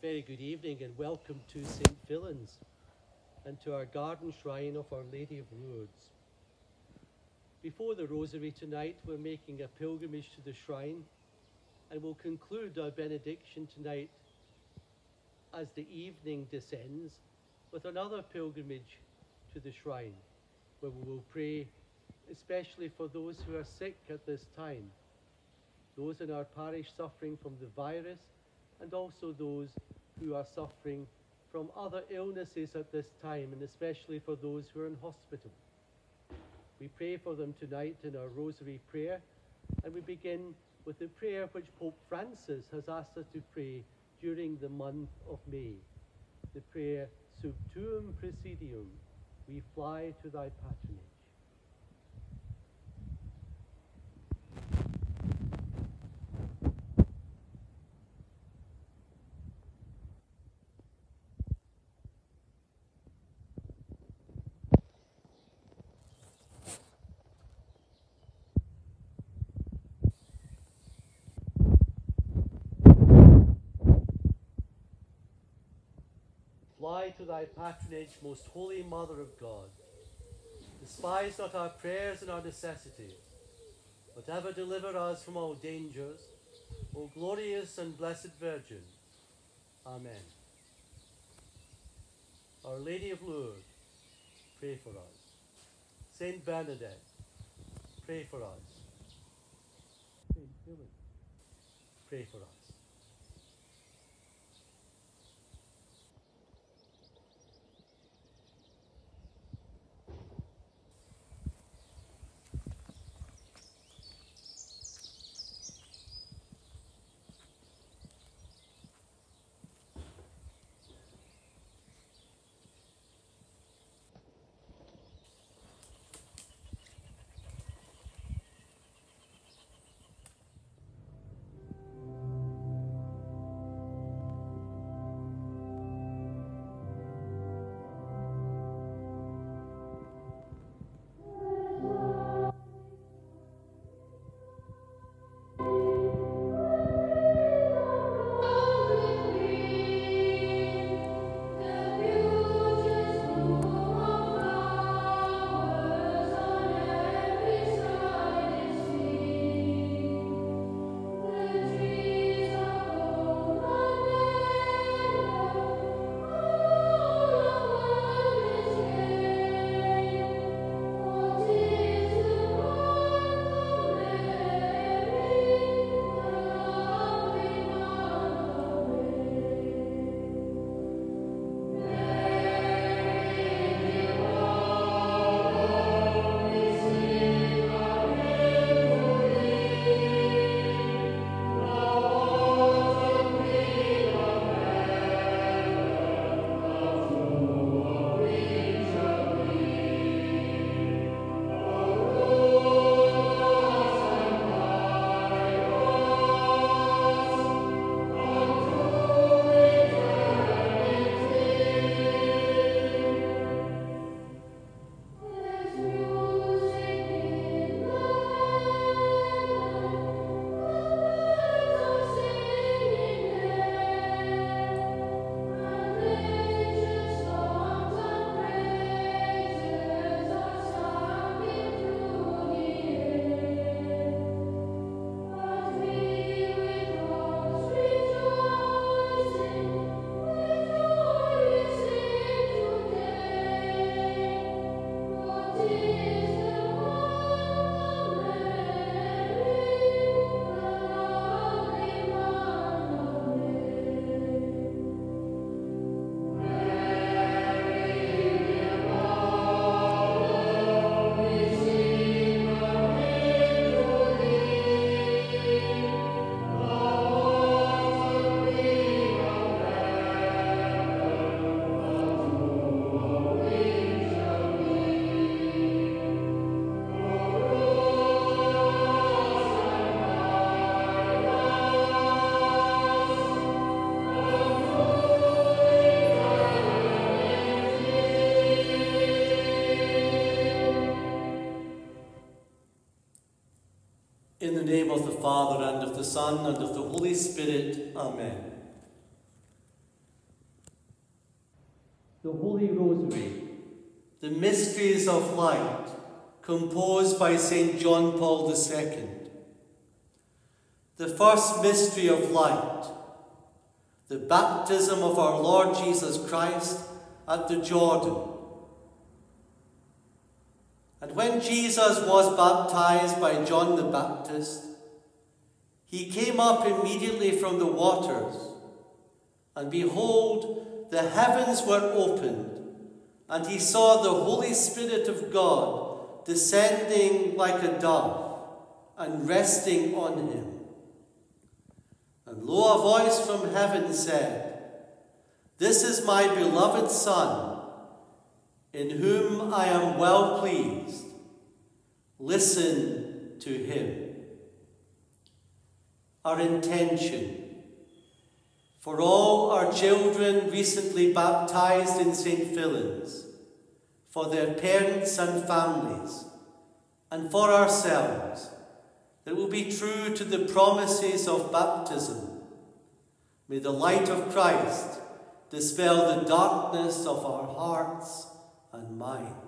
Very good evening and welcome to St. Fillan's and to our garden shrine of Our Lady of Lourdes. Before the Rosary tonight, we're making a pilgrimage to the shrine and we'll conclude our benediction tonight as the evening descends with another pilgrimage to the shrine where we will pray especially for those who are sick at this time, those in our parish suffering from the virus, and also those who are suffering from other illnesses at this time, and especially for those who are in hospital. We pray for them tonight in our Rosary prayer, and we begin with the prayer which Pope Francis has asked us to pray during the month of May. The prayer, Sub tuum praesidium, we fly to thy patronage. Fly to thy patronage, most holy Mother of God. Despise not our prayers and our necessities, but ever deliver us from all dangers, O glorious and blessed Virgin. Amen. Our Lady of Lourdes, pray for us. Saint Bernadette, pray for us. Saint Fillan, pray for us. Name of the Father, and of the Son, and of the Holy Spirit. Amen. the Holy Rosary, the mysteries of light, composed by St. John Paul II. The first mystery of light, the baptism of our Lord Jesus Christ at the Jordan. When Jesus was baptized by John the Baptist, he came up immediately from the waters, and behold, the heavens were opened, and he saw the Holy Spirit of God descending like a dove and resting on him. And lo, a voice from heaven said, This is my beloved Son, in whom I am well pleased. Listen to him. Our intention for all our children recently baptized in St. Fillan's, for their parents and families, and for ourselves, that will be true to the promises of baptism. May the light of Christ dispel the darkness of our hearts and minds.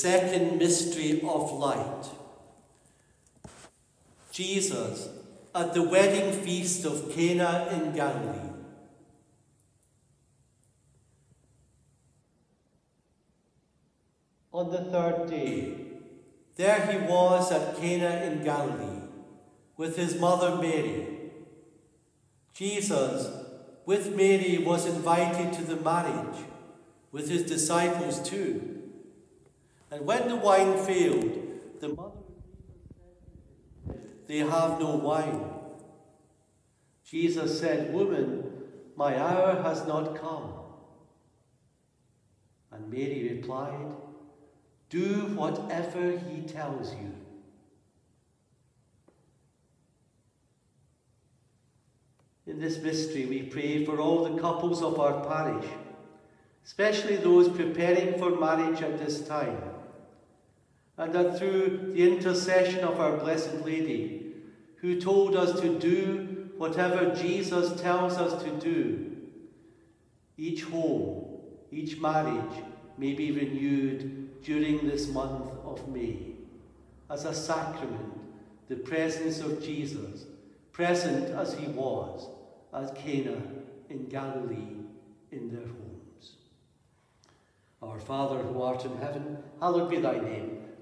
second mystery of light. Jesus at the wedding feast of Cana in Galilee. On the third day, there he was at Cana in Galilee with his mother Mary. Jesus, with Mary, was invited to the marriage, with his disciples too. And when the wine failed, the mother they have no wine. Jesus said, Woman, my hour has not come. And Mary replied, Do whatever he tells you. In this mystery, we pray for all the couples of our parish, especially those preparing for marriage at this time, and that through the intercession of our Blessed Lady, who told us to do whatever Jesus tells us to do, each home, each marriage may be renewed during this month of May as a sacrament, the presence of Jesus, present as he was at Cana in Galilee in their homes. Our Father who art in heaven, hallowed be thy name.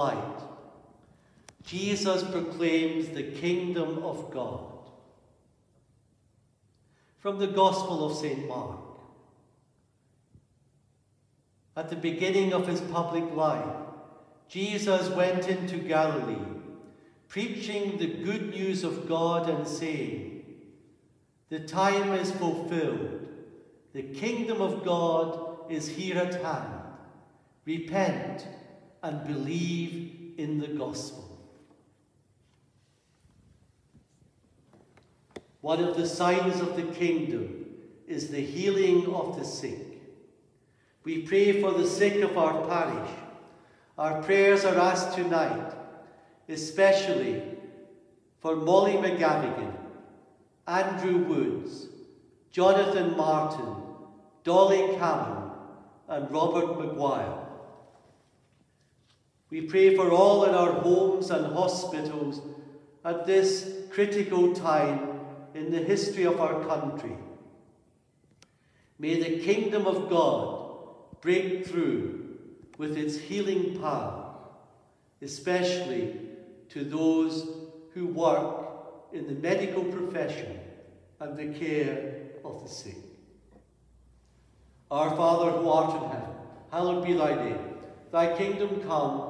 light. Jesus proclaims the kingdom of God. From the Gospel of St. Mark. At the beginning of his public life, Jesus went into Galilee, preaching the good news of God and saying, The time is fulfilled, the kingdom of God is here at hand. Repent and believe in the gospel. One of the signs of the kingdom is the healing of the sick. We pray for the sick of our parish. Our prayers are asked tonight, especially for Molly McGavigan, Andrew Woods, Jonathan Martin, Dolly Cameron, and Robert Maguire. We pray for all in our homes and hospitals at this critical time in the history of our country. May the kingdom of God break through with its healing power, especially to those who work in the medical profession and the care of the sick. Our Father who art in heaven, hallowed be thy name. Thy kingdom come,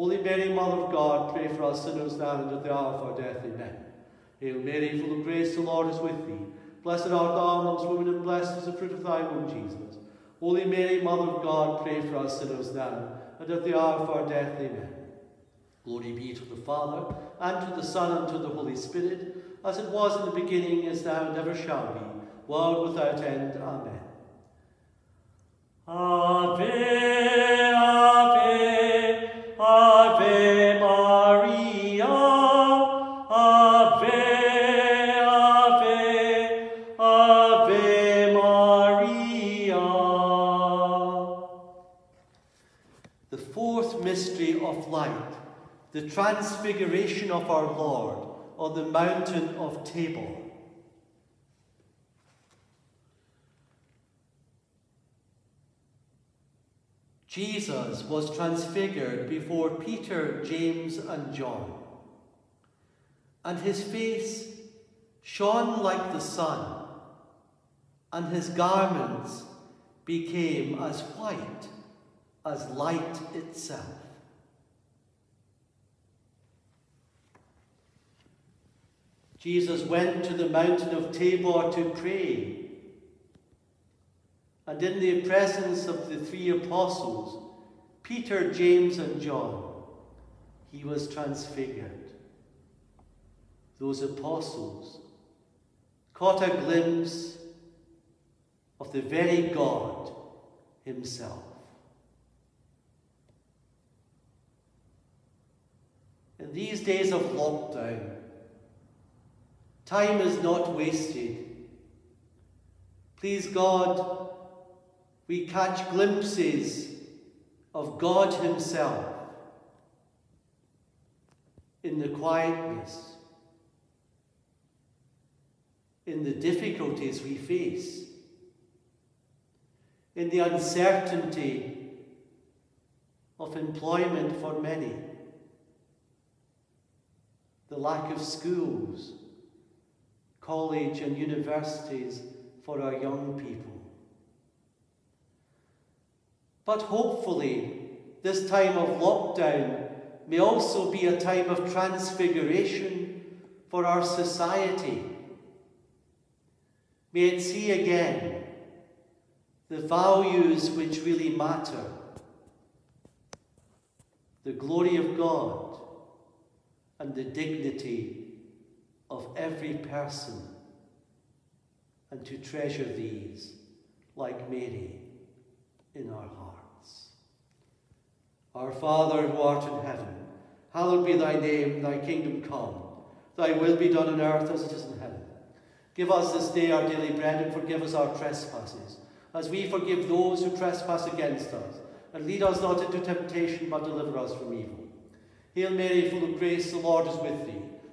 Holy Mary, Mother of God, pray for us sinners now and at the hour of our death. Amen. Hail Mary, full of grace, the Lord is with thee. Blessed art thou amongst women, and blessed is the fruit of thy womb, Jesus. Holy Mary, Mother of God, pray for us sinners now and at the hour of our death. Amen. Glory be to the Father, and to the Son, and to the Holy Spirit, as it was in the beginning, is now, and ever shall be world without end. Amen. Ave, mystery of light, the transfiguration of our Lord on the mountain of Tabor. Jesus was transfigured before Peter, James, and John, and his face shone like the sun, and his garments became as white as light itself. Jesus went to the mountain of Tabor to pray and in the presence of the three apostles, Peter, James, and John, he was transfigured. Those apostles caught a glimpse of the very God himself. In these days of lockdown, time is not wasted. Please God, we catch glimpses of God Himself in the quietness, in the difficulties we face, in the uncertainty of employment for many, the lack of schools, college, and universities for our young people. But hopefully, this time of lockdown may also be a time of transfiguration for our society. May it see again the values which really matter the glory of God and the dignity of every person, and to treasure these like Mary in our hearts. Our Father who art in heaven, hallowed be thy name, thy kingdom come, thy will be done on earth as it is in heaven. Give us this day our daily bread and forgive us our trespasses, as we forgive those who trespass against us. And lead us not into temptation, but deliver us from evil. Hail Mary, full of grace, the Lord is with thee.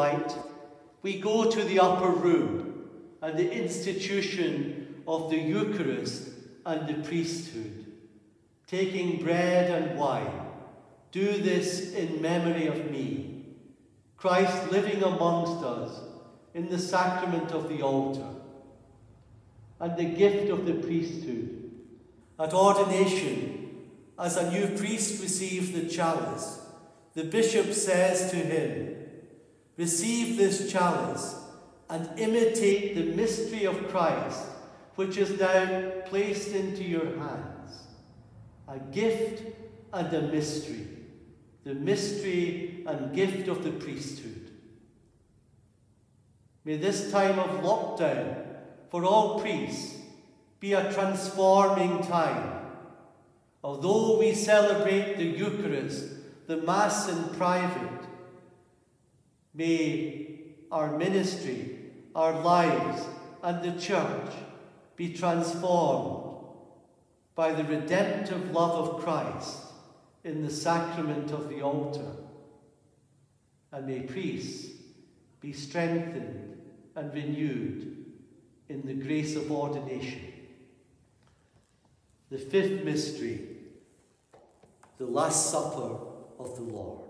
light, we go to the upper room and the institution of the Eucharist and the priesthood, taking bread and wine. Do this in memory of me, Christ living amongst us in the sacrament of the altar, and the gift of the priesthood. At ordination, as a new priest receives the chalice, the bishop says to him, Receive this chalice and imitate the mystery of Christ, which is now placed into your hands. A gift and a mystery. The mystery and gift of the priesthood. May this time of lockdown for all priests be a transforming time. Although we celebrate the Eucharist, the Mass in private, may our ministry our lives and the church be transformed by the redemptive love of Christ in the sacrament of the altar. And may priests be strengthened and renewed in the grace of ordination. The fifth mystery, the Last Supper of the Lord.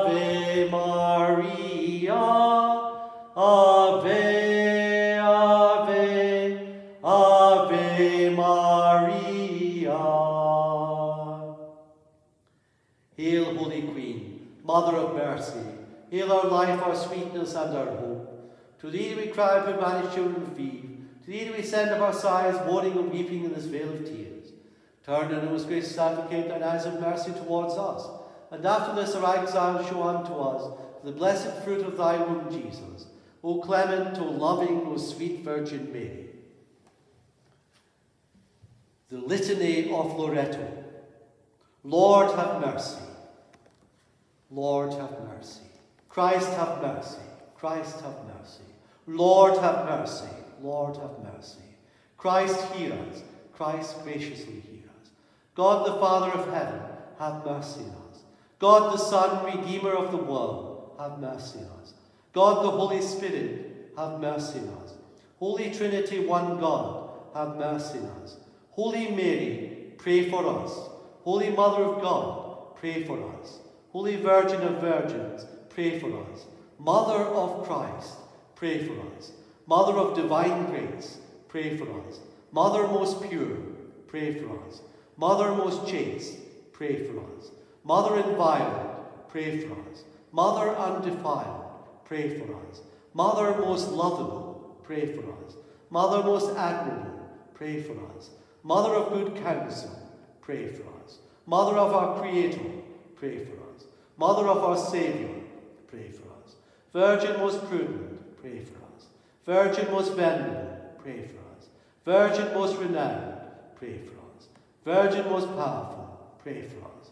Queen, Mother of Mercy, hail our life, our sweetness, and our hope. To thee we cry, for banished children of Eve. To thee do we send up our sighs, mourning and weeping in this vale of tears. Turn, and most gracious advocate, thine eyes of mercy towards us, and after this our exile show unto us the blessed fruit of thy womb, Jesus. O clement, O loving, O sweet Virgin Mary. The Litany of Loreto. Lord, have mercy. Lord, have mercy. Christ, have mercy. Christ, have mercy. Lord, have mercy. Lord, have mercy. Christ, hear us. Christ, graciously hear us. God, the Father of heaven, have mercy on us. God, the Son, Redeemer of the world, have mercy on us. God, the Holy Spirit, have mercy on us. Holy Trinity, one God, have mercy on us. Holy Mary, pray for us. Holy Mother of God, pray for us. Holy Virgin of Virgins, pray for us. Mother of Christ, pray for us. Mother of divine grace, pray for us. Mother most pure, pray for us. Mother most chaste, pray for us. Mother inviolate, pray for us. Mother undefiled, pray for us. Mother most lovable, pray for us. Mother most admirable, pray for us. Mother of good counsel, pray for us. Mother of our Creator, pray for us. Mother of our Saviour, pray for us. Virgin most prudent, pray for us. Virgin most venerable, pray for us. Virgin most renowned, pray for us. Virgin most powerful, pray for us.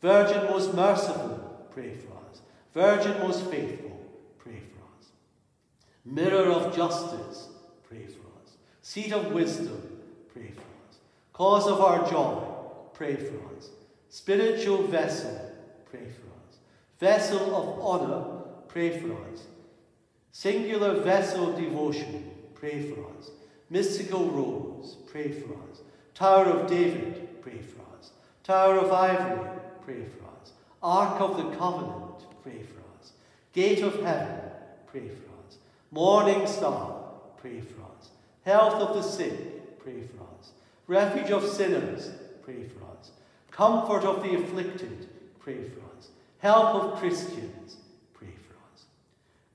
Virgin most merciful, pray for us. Virgin most faithful, pray for us. Mirror of justice, pray for us. Seat of wisdom, pray for us. Cause of our joy, pray for us. Spiritual vessel, pray for us. Vessel of honour, pray for us. Singular vessel of devotion, pray for us. Mystical rose, pray for us. Tower of David, pray for us. Tower of Ivory, pray for us. Ark of the Covenant, pray for us. Gate of Heaven, pray for us. Morning Star, pray for us. Health of the sick, pray for us. Refuge of sinners, pray for us. Comfort of the afflicted, pray for us. Help of Christians, pray for us.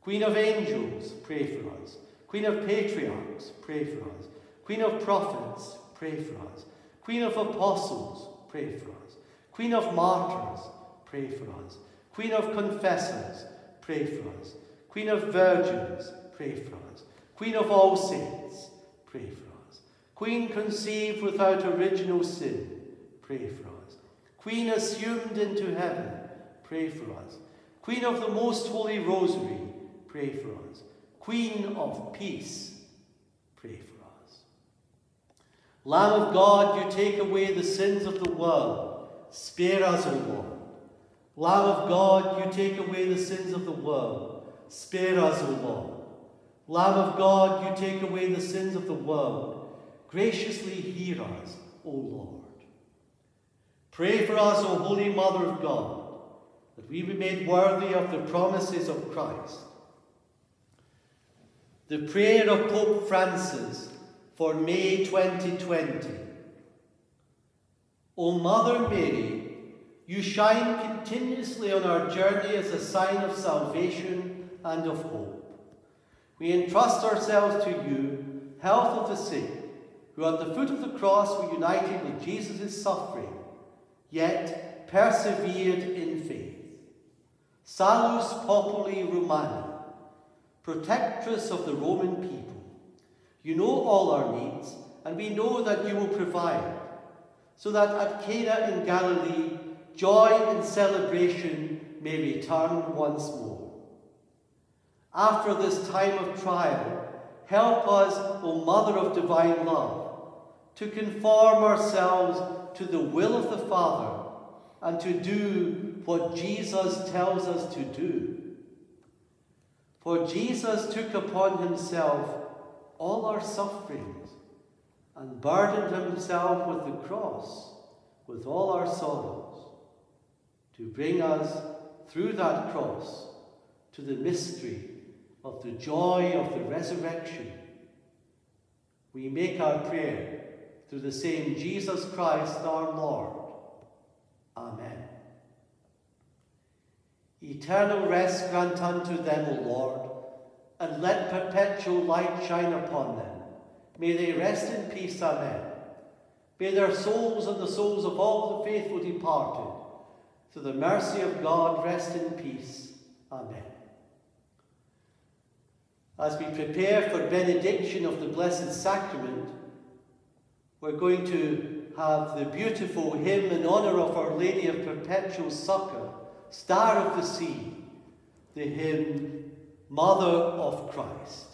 Queen of angels, pray for us. Queen of patriarchs, pray for us. Queen of prophets, pray for us. Queen of apostles, pray for us. Queen of martyrs, pray for us. Queen of confessors, pray for us. Queen of virgins, pray for us. Queen of all saints, pray for us. Queen conceived without original sin, pray for us. Queen assumed into heaven, pray for us. Queen of the most holy rosary, pray for us. Queen of peace, pray for us. Lamb of God, you take away the sins of the world. Spare us, O Lord. Lamb of God, you take away the sins of the world. Spare us, O Lord. Lamb of God, you take away the sins of the world. Graciously hear us, O Lord. Pray for us, O Holy Mother of God, that we be made worthy of the promises of Christ. The prayer of Pope Francis for May 2020. O Mother Mary, you shine continuously on our journey as a sign of salvation and of hope. We entrust ourselves to you, health of the sick, who at the foot of the cross were united with Jesus' suffering, yet persevered in faith. Salus Populi Romani, protectress of the Roman people, you know all our needs, and we know that you will provide, so that at Cana in Galilee, joy and celebration may return once more. After this time of trial, help us, O Mother of Divine Love, to conform ourselves to the will of the Father and to do what Jesus tells us to do. For Jesus took upon himself all our sufferings and burdened himself with the cross, with all our sorrows, to bring us through that cross to the mystery of the joy of the resurrection. We make our prayer through the same Jesus Christ our Lord. Amen. Eternal rest grant unto them, O Lord, and let perpetual light shine upon them. May they rest in peace. Amen. May their souls and the souls of all the faithful departed, through the mercy of God, rest in peace. Amen. As we prepare for benediction of the Blessed Sacrament, we're going to have the beautiful hymn in honour of Our Lady of Perpetual Succour, Star of the Sea, the hymn Mother of Christ.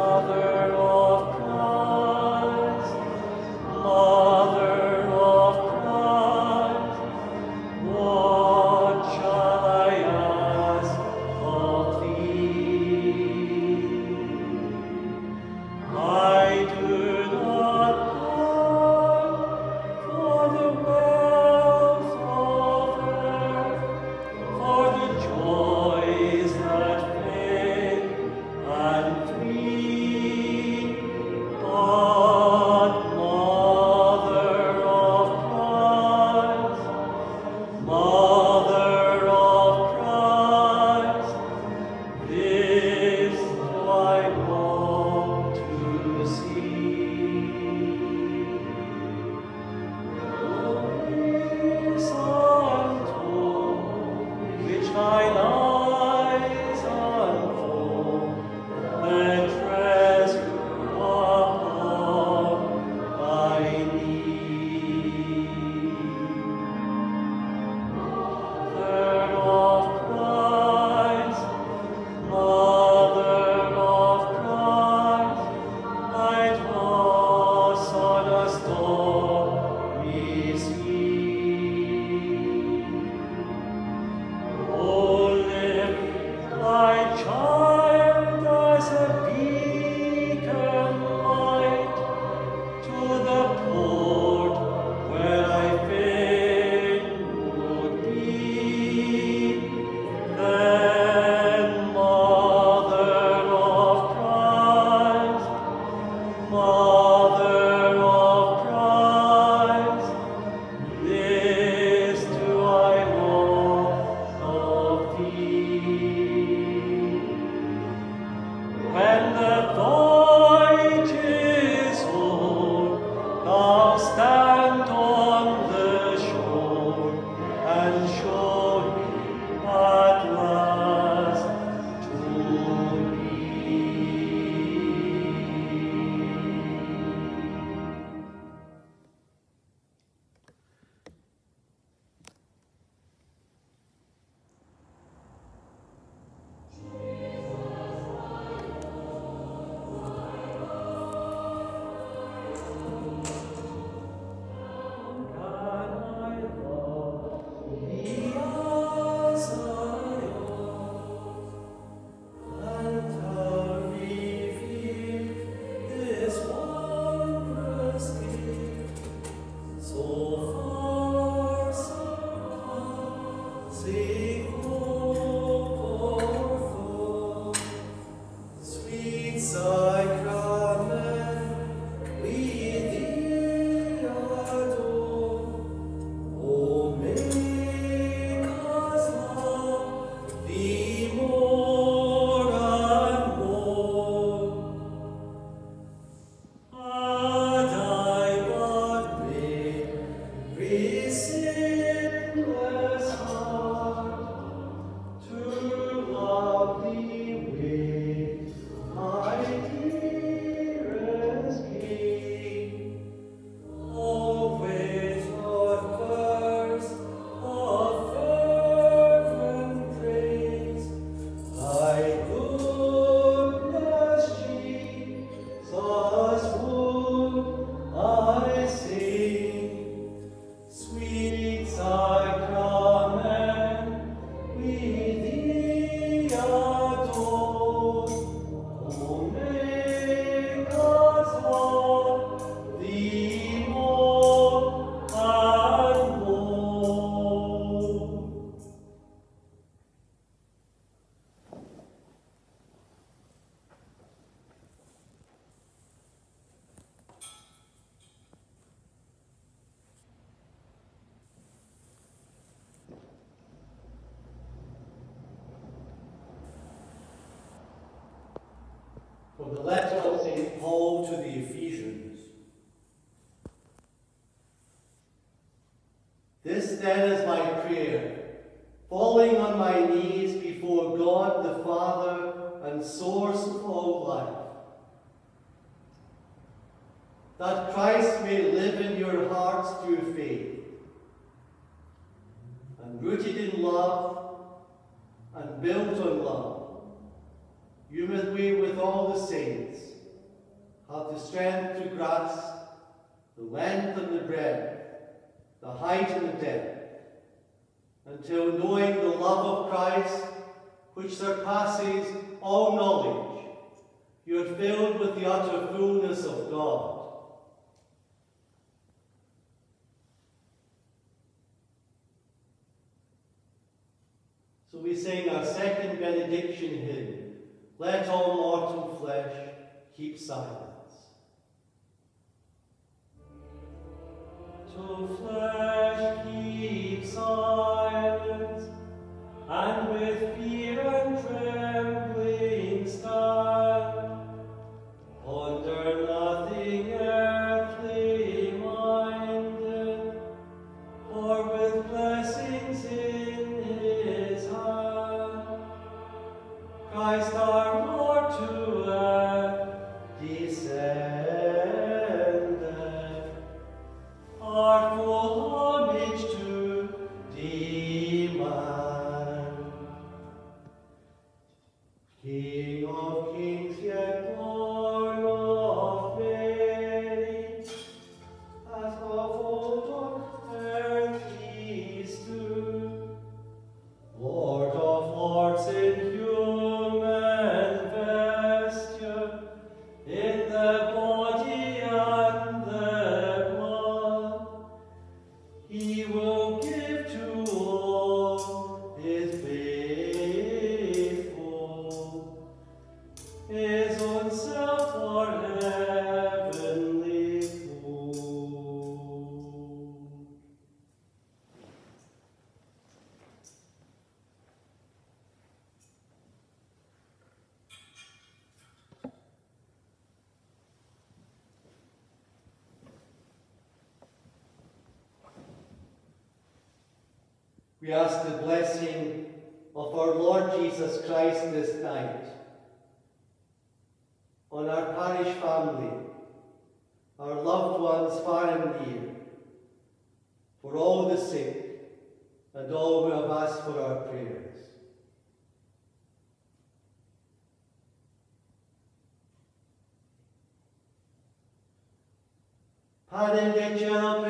Mother of Christ, Mother inside Christ. From the letter of St. Paul to the Ephesians. This then is my prayer, falling on my knees before God the Father and source of all life. That Christ may live in your hearts through faith, and rooted in love and built on love you midway with all the saints, have the strength to grasp the length and the breadth, the height and the depth, until knowing the love of Christ, which surpasses all knowledge, you are filled with the utter fullness of God. So we sing our second benediction hymn. Let all mortal flesh keep silence. To flesh keep silence, and with fear and trembling stand. Ponder nothing earthly minded, for with blessings in his hand, Christ have asked for our prayers. Panem de caelo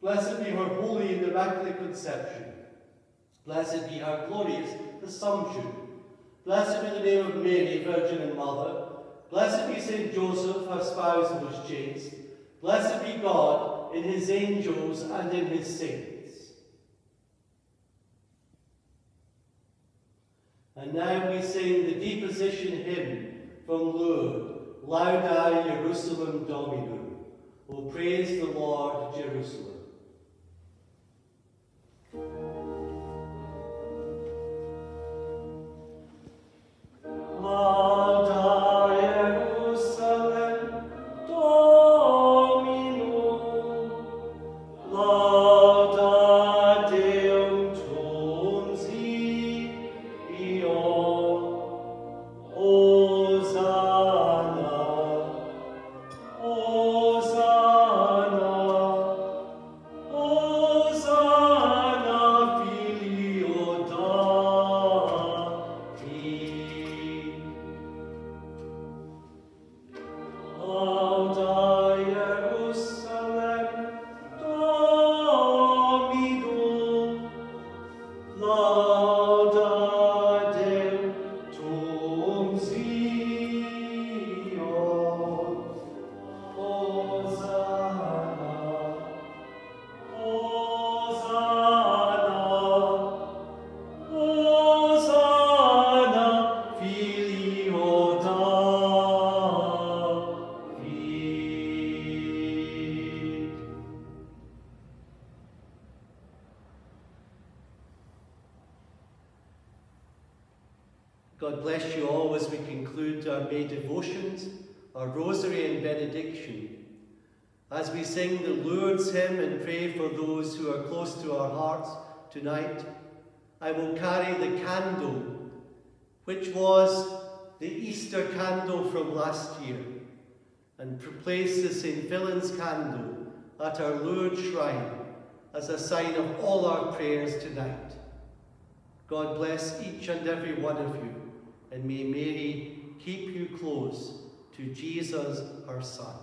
Blessed be her holy and immaculate conception. Blessed be her glorious Assumption. Blessed be the name of Mary, Virgin and Mother. Blessed be Saint Joseph, her spouse and most chaste. Blessed be God in his angels and in his saints. And now we sing the deposition hymn from Lourdes, Lauda Jerusalem Dominum. O praise the Lord, Jerusalem. God which was the Easter candle from last year, and place the St. Fillan's candle at our Lourdes shrine as a sign of all our prayers tonight. God bless each and every one of you and may Mary keep you close to Jesus, her Son.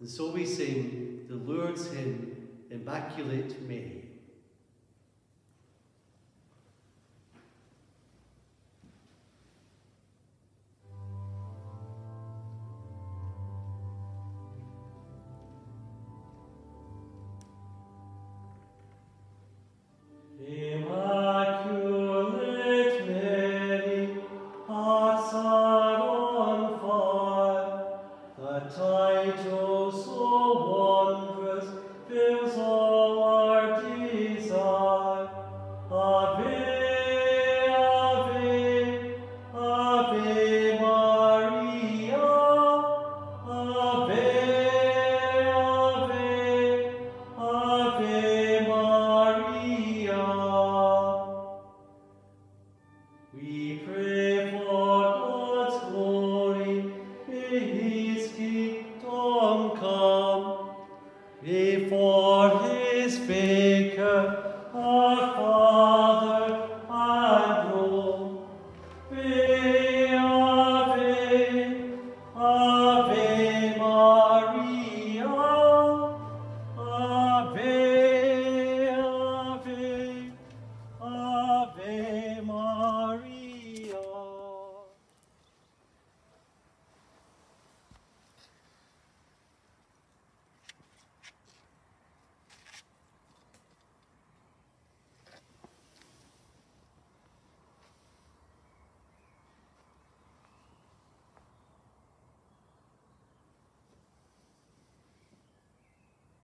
And so we sing the Lourdes hymn, Immaculate Mary.